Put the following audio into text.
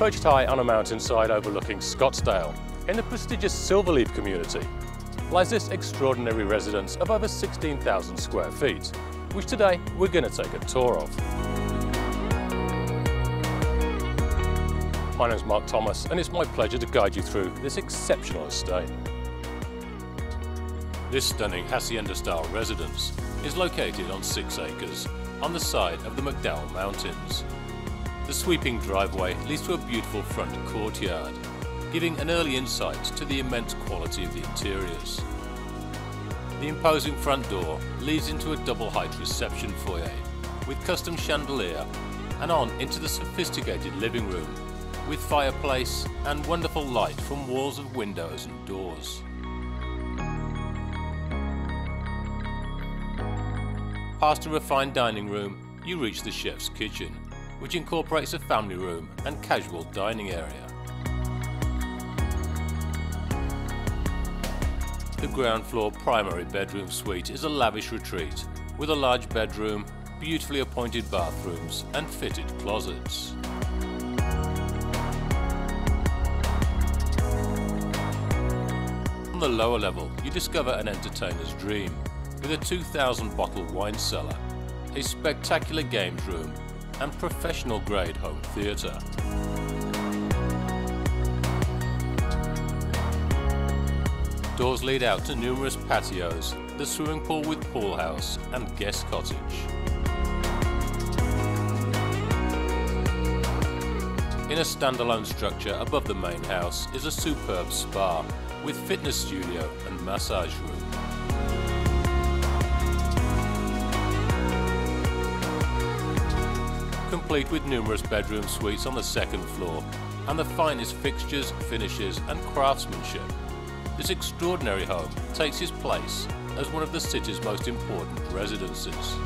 Perched high on a mountainside overlooking Scottsdale, in the prestigious Silverleaf community, lies this extraordinary residence of over 16,000 square feet, which today we're going to take a tour of. My name is Mark Thomas and it's my pleasure to guide you through this exceptional estate. This stunning Hacienda-style residence is located on six acres on the side of the McDowell Mountains. The sweeping driveway leads to a beautiful front courtyard, giving an early insight to the immense quality of the interiors. The imposing front door leads into a double-height reception foyer with custom chandelier and on into the sophisticated living room with fireplace and wonderful light from walls of windows and doors. Past a refined dining room, you reach the chef's kitchen, which incorporates a family room and casual dining area. The ground floor primary bedroom suite is a lavish retreat with a large bedroom, beautifully appointed bathrooms and fitted closets. On the lower level, you discover an entertainer's dream with a 2,000 bottle wine cellar, a spectacular games room and professional grade home theatre. Doors lead out to numerous patios, the swimming pool with pool house and guest cottage. In a standalone structure above the main house is a superb spa with fitness studio and massage room. Complete with numerous bedroom suites on the second floor and the finest fixtures, finishes and craftsmanship. This extraordinary home takes its place as one of the city's most important residences.